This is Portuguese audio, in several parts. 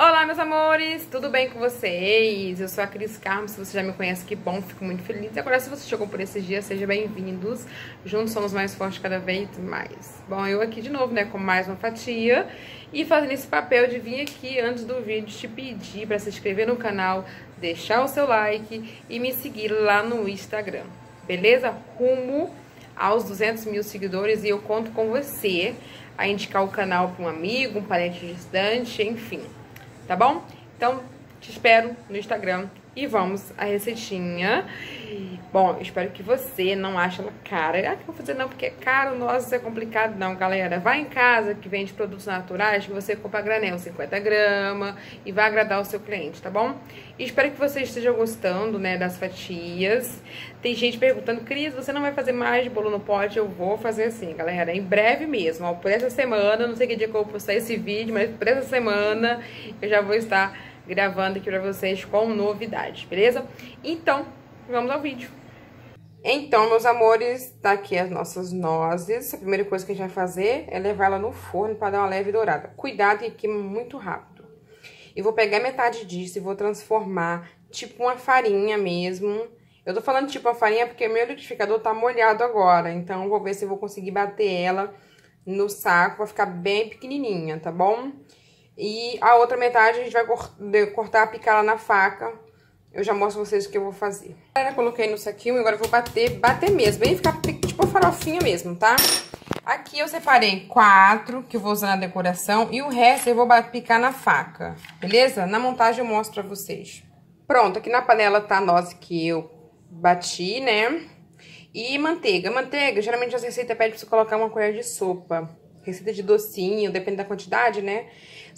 Olá, meus amores, tudo bem com vocês? Eu sou a Cris Carmo, se você já me conhece, que bom, fico muito feliz. E agora, se você chegou por esses dias, sejam bem-vindos. Juntos somos mais fortes cada vez mais. Bom, eu aqui de novo, né, com mais uma fatia e fazendo esse papel de vir aqui antes do vídeo te pedir para se inscrever no canal, deixar o seu like e me seguir lá no Instagram, beleza? Rumo aos 200 mil seguidores e eu conto com você a indicar o canal para um amigo, um parente distante, enfim tá bom? Então, te espero no Instagram e vamos à receitinha. Bom, espero que você não ache ela cara. Ah, que vou fazer não, porque é caro, nossa, é complicado. Não, galera, vai em casa que vende produtos naturais que você compra granel, 50 gramas, e vai agradar o seu cliente, tá bom? E espero que você esteja gostando, né, das fatias. Tem gente perguntando, Cris, você não vai fazer mais bolo no pote? Eu vou fazer assim, galera, em breve mesmo, ó, por essa semana, não sei que dia que eu vou postar esse vídeo, mas por essa semana eu já vou estar gravando aqui pra vocês com novidades, beleza? Então, vamos ao vídeo. Então, meus amores, tá aqui as nossas nozes. A primeira coisa que a gente vai fazer é levar ela no forno para dar uma leve dourada. Cuidado que queima muito rápido. E vou pegar metade disso e vou transformar tipo uma farinha mesmo. Eu tô falando tipo uma farinha porque meu liquidificador tá molhado agora. Então, vou ver se eu vou conseguir bater ela no saco pra ficar bem pequenininha, tá bom? E a outra metade a gente vai cortar, picar ela na faca. Eu já mostro vocês o que eu vou fazer. Agora, coloquei no saquinho e agora eu vou bater, bater mesmo. Bem ficar tipo farofinha mesmo, tá? Aqui eu separei quatro que eu vou usar na decoração e o resto eu vou picar na faca, beleza? Na montagem eu mostro pra vocês. Pronto, aqui na panela tá a noz que eu bati, né? E manteiga. Manteiga, geralmente as receitas pedem pra você colocar uma colher de sopa. Receita de docinho, depende da quantidade, né?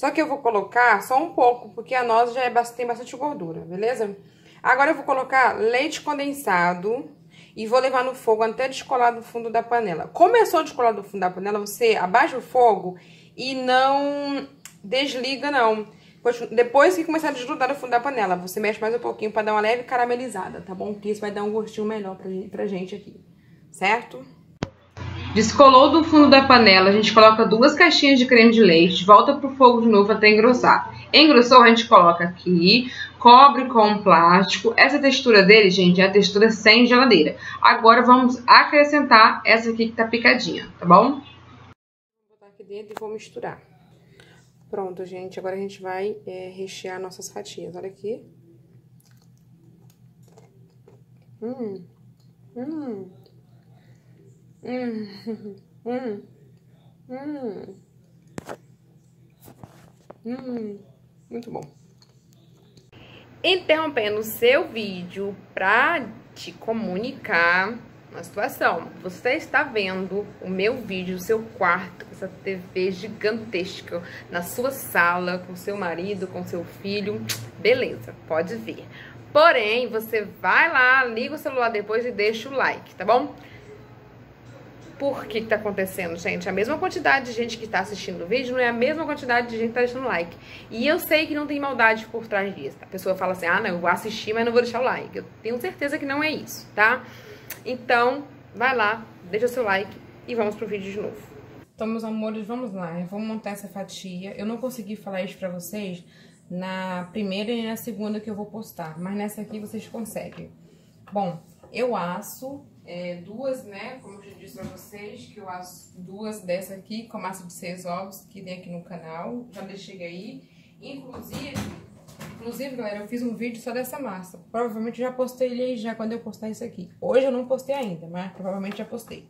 Só que eu vou colocar só um pouco, porque a noz já é, tem bastante gordura, beleza? Agora eu vou colocar leite condensado e vou levar no fogo até descolar do fundo da panela. Começou a descolar do fundo da panela, você abaixa o fogo e não desliga, não. Depois que começar a desgrudar do fundo da panela, você mexe mais um pouquinho para dar uma leve caramelizada, tá bom? Que isso vai dar um gostinho melhor pra, gente aqui, certo? Descolou do fundo da panela, a gente coloca duas caixinhas de creme de leite, volta pro fogo de novo até engrossar. Engrossou, a gente coloca aqui, cobre com plástico. Essa textura dele, gente, é a textura sem geladeira. Agora vamos acrescentar essa aqui que tá picadinha, tá bom? Vou botar aqui dentro e vou misturar. Pronto, gente, agora a gente vai é, rechear nossas fatias. Olha aqui. Hum, hum. Hum, hum, hum, hum, muito bom. Interrompendo o seu vídeo para te comunicar uma situação. Você está vendo o meu vídeo do seu quarto, essa TV gigantesca, na sua sala, com seu marido, com seu filho. Beleza, pode ver. Porém, você vai lá, liga o celular depois e deixa o like, tá bom? Por que está acontecendo, gente. A mesma quantidade de gente que está assistindo o vídeo não é a mesma quantidade de gente que está deixando like. E eu sei que não tem maldade por trás disso. A pessoa fala assim, ah, não, eu vou assistir, mas não vou deixar o like. Eu tenho certeza que não é isso, tá? Então, vai lá, deixa seu like e vamos pro vídeo de novo. Então, meus amores, vamos lá. Eu vou montar essa fatia. Eu não consegui falar isso pra vocês na primeira e na segunda que eu vou postar. Mas nessa aqui vocês conseguem. Bom, eu aço é, duas, né, como eu já disse pra vocês, que eu faço duas dessa aqui, com massa de seis ovos, que tem aqui no canal, já deixei aí. Inclusive, inclusive, galera, eu fiz um vídeo só dessa massa. Provavelmente já postei ele aí já quando eu postar isso aqui. Hoje eu não postei ainda, mas provavelmente já postei.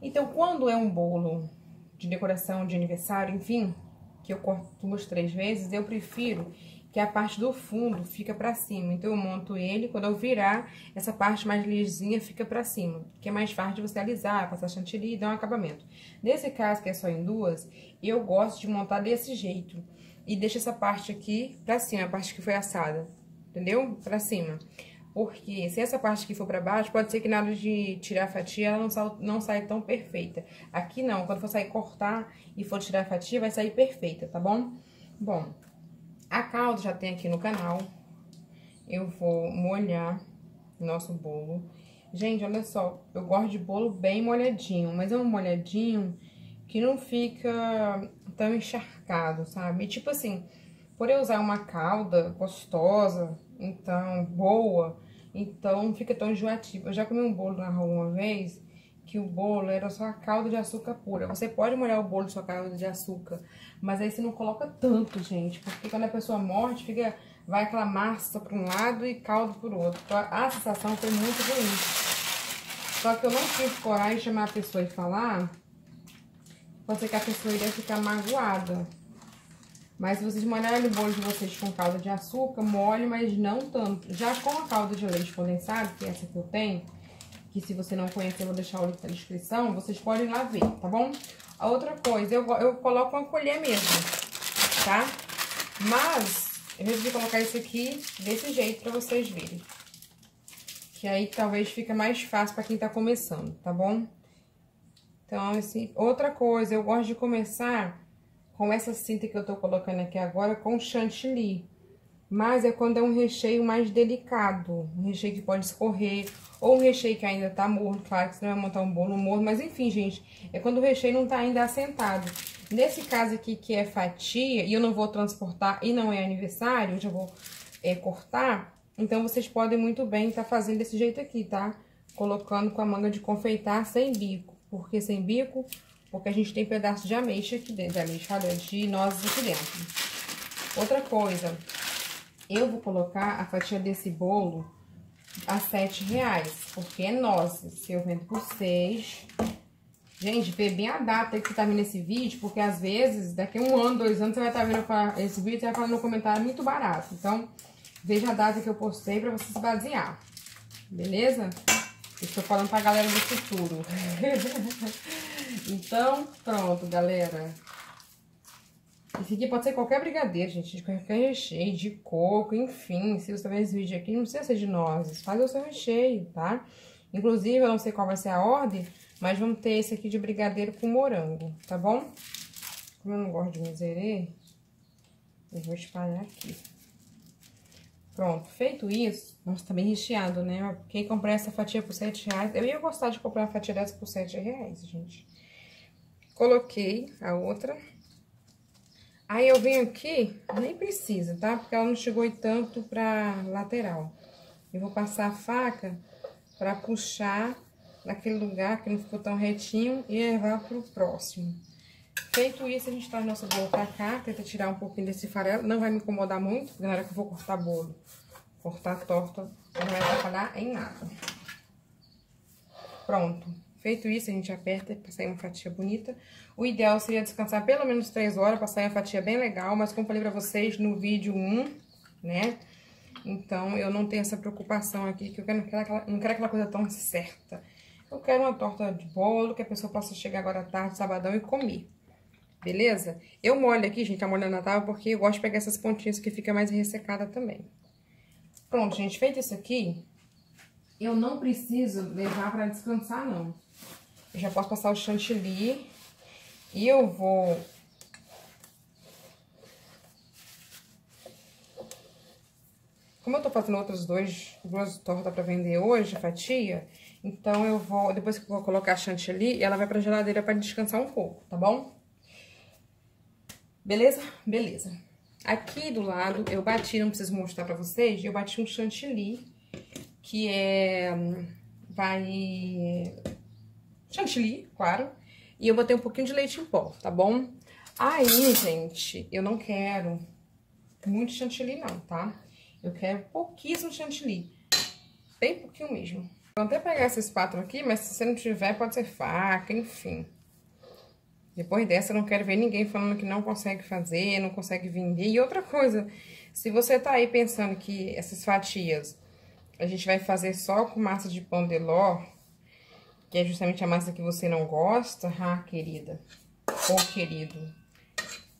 Então, quando é um bolo de decoração de aniversário, enfim, que eu corto duas, três vezes, eu prefiro que a parte do fundo fica pra cima. Então, eu monto ele, quando eu virar, essa parte mais lisinha fica pra cima, que é mais fácil de você alisar, passar chantilly e dar um acabamento. Nesse caso, que é só em duas, eu gosto de montar desse jeito. E deixo essa parte aqui pra cima, a parte que foi assada, entendeu? Pra cima. Porque se essa parte aqui for pra baixo, pode ser que na hora de tirar a fatia, ela não, sa não saia tão perfeita. Aqui não, quando for sair cortar e for tirar a fatia, vai sair perfeita, tá bom? Bom, a calda já tem aqui no canal. Eu vou molhar nosso bolo. Gente, olha só, eu gosto de bolo bem molhadinho, mas é um molhadinho que não fica tão encharcado, sabe? E, tipo assim, por eu usar uma calda gostosa, então, boa, então não fica tão enjoativo. Eu já comi um bolo na rua uma vez, que o bolo era só a calda de açúcar pura. Você pode molhar o bolo sua calda de açúcar, mas aí você não coloca tanto, gente, porque quando a pessoa morde, fica, vai aquela massa para um lado e caldo para o outro. Então, a sensação foi muito ruim. Só que eu não tive coragem de chamar a pessoa e falar, pode ser que a pessoa iria ficar magoada. Mas se vocês molharem o bolo de vocês com calda de açúcar, molhe, mas não tanto. Já com a calda de leite condensado, que é essa que eu tenho, que se você não conhecer, eu vou deixar o link na descrição, vocês podem lá ver, tá bom? A outra coisa, eu, eu coloco uma colher mesmo, tá? Mas, eu resolvi colocar isso aqui desse jeito pra vocês verem. Que aí talvez fica mais fácil pra quem tá começando, tá bom? Então, assim, outra coisa, eu gosto de começar com essa cinta que eu tô colocando aqui agora com chantilly. Mas é quando é um recheio mais delicado, um recheio que pode escorrer, ou um recheio que ainda tá morno, claro que você não vai montar um bolo morno, mas enfim, gente, é quando o recheio não tá ainda assentado. Nesse caso aqui, que é fatia, e eu não vou transportar e não é aniversário, eu já vou é, cortar, então vocês podem muito bem tá fazendo desse jeito aqui, tá? Colocando com a manga de confeitar sem bico. Por que sem bico? Porque a gente tem pedaço de ameixa aqui dentro, de ameixa, de nozes aqui dentro. Outra coisa, eu vou colocar a fatia desse bolo a sete reais, porque é nossa. Se eu vendo por seis... Gente, vê bem a data que você tá vendo esse vídeo, porque às vezes, daqui a um ano, dois anos, você vai estar tá vendo esse vídeo e vai falar no comentário muito barato. Então, veja a data que eu postei pra você se basear. Beleza? Estou falando pra galera do futuro. então, pronto, galera. Esse aqui pode ser qualquer brigadeiro, gente, de qualquer recheio, de coco, enfim. Se você tá vendo esse vídeo aqui, não precisa ser de nozes, faz o seu recheio, tá? Inclusive, eu não sei qual vai ser a ordem, mas vamos ter esse aqui de brigadeiro com morango, tá bom? Como eu não gosto de miserê, eu vou espalhar aqui. Pronto, feito isso, nossa, tá bem recheado, né? Quem comprar essa fatia por 7 reais, eu ia gostar de comprar uma fatia dessa por 7 reais, gente. Coloquei a outra. Aí eu venho aqui, nem precisa, tá? Porque ela não chegou tanto pra lateral. Eu vou passar a faca pra puxar naquele lugar que não ficou tão retinho e levar pro próximo. Feito isso, a gente traz nosso bolo pra cá, tenta tirar um pouquinho desse farelo. Não vai me incomodar muito, na hora que eu vou cortar bolo. Cortar torta, não vai atrapalhar em nada. Pronto. Feito isso, a gente aperta para sair uma fatia bonita. O ideal seria descansar pelo menos 3 horas para sair uma fatia bem legal, mas como falei para vocês no vídeo 1, né? Então, eu não tenho essa preocupação aqui, que eu não quero aquela, não quero aquela coisa tão certa. Eu quero uma torta de bolo, que a pessoa possa chegar agora à tarde, sabadão, e comer. Beleza? Eu molho aqui, gente, a molho na tábua, porque eu gosto de pegar essas pontinhas que fica mais ressecada também. Pronto, gente, feito isso aqui, eu não preciso levar pra descansar, não. Eu já posso passar o chantilly. E eu vou... Como eu tô fazendo outros dois, duas tortas pra vender hoje, fatia, então eu vou, depois que eu vou colocar a chantilly, ela vai pra geladeira pra descansar um pouco, tá bom? Beleza? Beleza. Aqui do lado, eu bati, não preciso mostrar pra vocês, eu bati um chantilly, que é... Vai chantilly, claro. E eu botei um pouquinho de leite em pó, tá bom? Aí, gente, eu não quero muito chantilly não, tá? Eu quero pouquíssimo chantilly. Bem pouquinho mesmo. Vou até pegar essa espátula aqui, mas se você não tiver, pode ser faca, enfim. Depois dessa, eu não quero ver ninguém falando que não consegue fazer, não consegue vender. E outra coisa, se você tá aí pensando que essas fatias a gente vai fazer só com massa de pão de ló, que é justamente a massa que você não gosta, ah, querida, ou querido,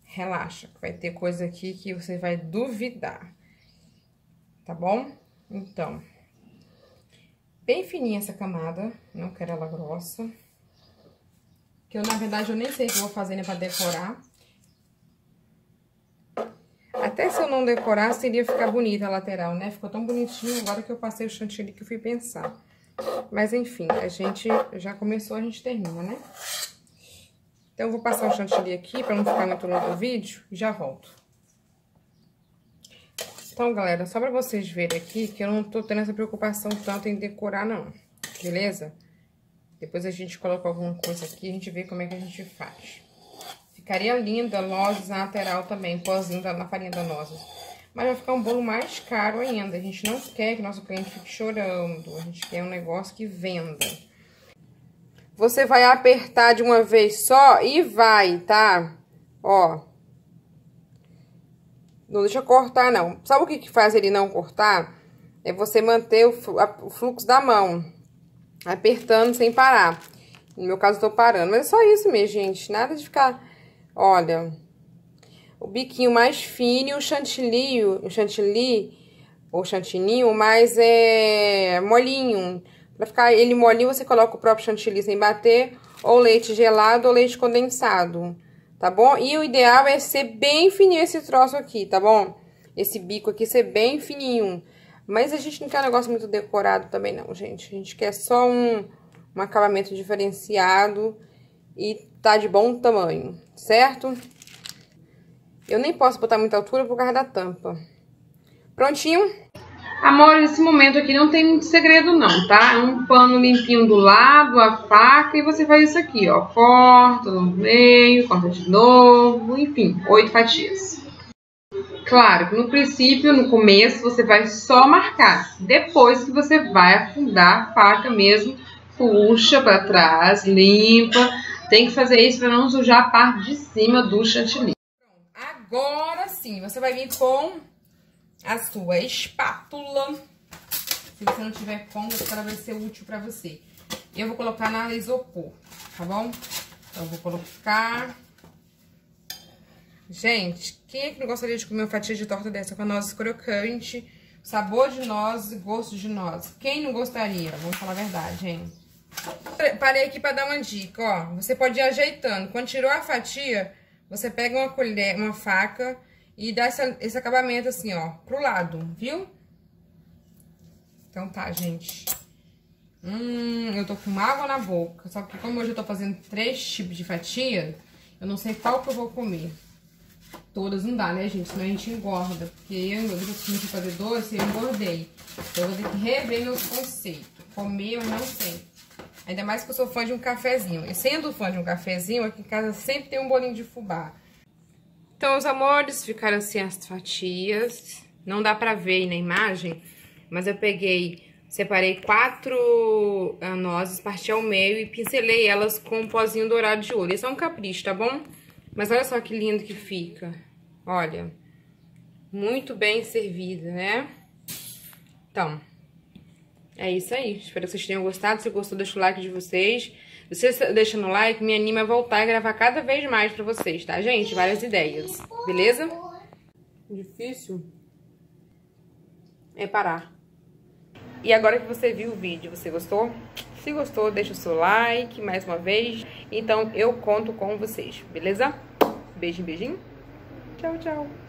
relaxa, vai ter coisa aqui que você vai duvidar, tá bom? Então, bem fininha essa camada, não quero ela grossa, que eu, na verdade, eu nem sei o que vou fazer, né, pra decorar. Até se eu não decorasse, iria ficar bonita a lateral, né? Ficou tão bonitinho agora que eu passei o chantilly que eu fui pensar. Mas enfim, a gente já começou, a gente termina, né? Então, eu vou passar o chantilly aqui pra não ficar muito longo o vídeo e já volto. Então, galera, só pra vocês verem aqui que eu não tô tendo essa preocupação tanto em decorar, não. Beleza? Depois a gente coloca alguma coisa aqui, a gente vê como é que a gente faz. Ficaria linda nozes na lateral também, pozinho na farinha da nozes. Mas vai ficar um bolo mais caro ainda. A gente não quer que nosso cliente fique chorando. A gente quer um negócio que venda. Você vai apertar de uma vez só e vai, tá? Ó. Não deixa cortar, não. Sabe o que, que faz ele não cortar? É você manter o, fluxo da mão. Apertando sem parar. No meu caso, eu tô parando. Mas é só isso mesmo, gente. Nada de ficar... Olha... O biquinho mais fino e o chantilly, o chantilly, ou chantininho, mais é molinho. Pra ficar ele molinho, você coloca o próprio chantilly sem bater, ou leite gelado ou leite condensado tá bom? E o ideal é ser bem fininho esse troço aqui, tá bom? Esse bico aqui ser bem fininho. Mas a gente não quer um negócio muito decorado também não, gente. A gente quer só um, um acabamento diferenciado e tá de bom tamanho, certo? Eu nem posso botar muita altura por causa da tampa. Prontinho? Amor, nesse momento aqui não tem muito segredo não, tá? É um pano limpinho do lado, a faca, e você faz isso aqui, ó. Corta no meio, corta de novo, enfim, oito fatias. Claro que no princípio, no começo, você vai só marcar. Depois que você vai afundar a faca mesmo, puxa para trás, limpa. Tem que fazer isso para não sujar a parte de cima do chantilly. Agora sim, você vai vir com a sua espátula. Se você não tiver com, ela vai ser útil pra você. Eu vou colocar na isopor, tá bom? Então, eu vou colocar... Gente, quem é que não gostaria de comer uma fatia de torta dessa com a nozes crocante, sabor de nozes e gosto de nozes? Quem não gostaria? Vamos falar a verdade, hein? Parei aqui pra dar uma dica, ó. Você pode ir ajeitando. Quando tirou a fatia, você pega uma colher, uma faca e dá esse acabamento assim, ó, pro lado, viu? Então tá, gente. Hum, eu tô com água na boca. Só que como hoje eu tô fazendo três tipos de fatia, eu não sei qual que eu vou comer. Todas não dá, né, gente? Senão a gente engorda. Porque eu, eu comecei fazer doce, eu engordei. Então eu vou ter que rever meus conceitos. Comer eu não sei. Ainda mais que eu sou fã de um cafezinho. E sendo fã de um cafezinho, aqui em casa sempre tem um bolinho de fubá. Então, os amores, ficaram assim as fatias. Não dá pra ver aí na imagem, mas eu peguei, separei quatro uh, nozes, parti ao meio e pincelei elas com um pozinho dourado de ouro. Esse é um capricho, tá bom? Mas olha só que lindo que fica. Olha, muito bem servida, né? Então, é isso aí. Espero que vocês tenham gostado. Se gostou, deixa o like de vocês. Você deixando o like me anima a voltar e gravar cada vez mais pra vocês, tá, gente? Várias ideias, beleza? Difícil é parar. E agora que você viu o vídeo, você gostou? Se gostou, deixa o seu like mais uma vez. Então, eu conto com vocês, beleza? Beijinho, beijinho. Tchau, tchau.